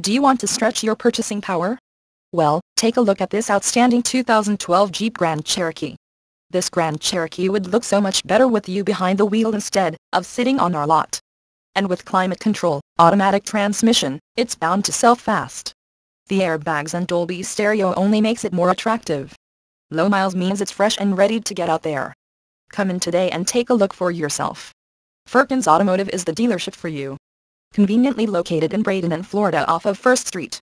Do you want to stretch your purchasing power? Well, take a look at this outstanding 2012 Jeep Grand Cherokee. This Grand Cherokee would look so much better with you behind the wheel instead of sitting on our lot. And with climate control, automatic transmission, it's bound to sell fast. The airbags and Dolby stereo only makes it more attractive. Low miles means it's fresh and ready to get out there. Come in today and take a look for yourself. Firkins Automotive is the dealership for you. Conveniently located in Bradenton, Florida off of 1st Street.